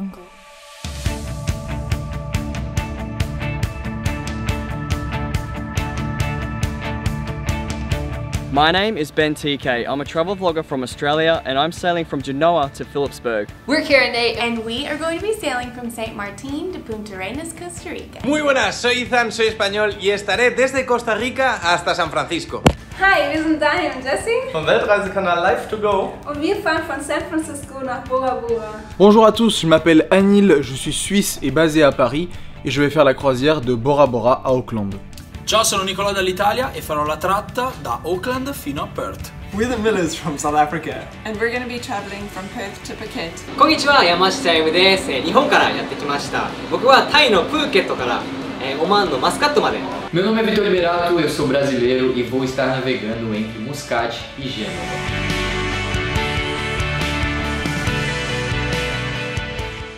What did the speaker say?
Jungle. My name is Ben TK. I'm a travel vlogger from Australia and I'm sailing from Genoa to Philipsburg. We're Karen Nate And we are going to be sailing from St. Martin to Punta Arenas, Costa Rica. Muy buenas, soy Ethan, soy español y estaré desde Costa Rica hasta San Francisco. Hi, wir sind Daniel und Jessie Vom Weltreisekanal Live to Go. und wir fahren von San Francisco nach Bora Bora. Bonjour à tous, je m'appelle Anil, je suis suisse et basé à Paris et je vais faire la croisière de Bora Bora à Auckland. Ciao, sono Nicolò dall'Italia e farò la tratta da Auckland fino a Perth. We're the Millers from South Africa. And we're going to be traveling from Perth to Phuket. こんにちは山下 M ですえー日本からやってきました僕はタイのプーケットから、えーオマーンのマスカットまで Meu nome é Vitor Liberato, eu sou brasileiro e vou estar navegando entre Muscat e Gênova.